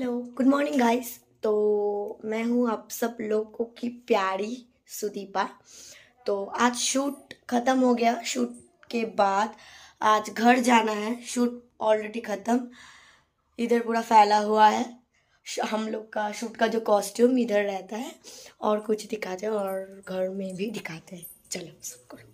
Hello good morning guys तो मैं हूँ आप सब लोगों की प्यारी सुदीपा। तो आज शूट ख़त्म हो गया। शूट के बाद आज घर जाना है। शूट ऑलरेडी ख़त्म। इधर पूरा फैला हुआ है। हम लोग का शूट का जो कॉस्ट्यूम इधर रहता है और कुछ दिखाते हैं और घर में भी दिखाते हैं। चलो, सब करो।